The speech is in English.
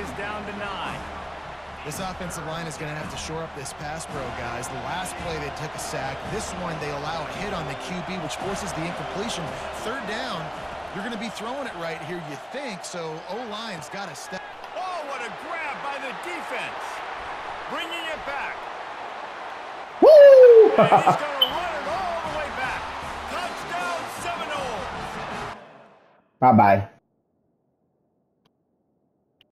is down to nine. This offensive line is going to have to shore up this pass pro, guys. The last play they took a sack. This one they allow a hit on the QB, which forces the incompletion. Third down, you're going to be throwing it right here, you think. So O-line's got to step. Oh, what a grab by the defense. Bringing it back. Woo! And he's going to run it all the way back. Touchdown Seminoles. Bye-bye.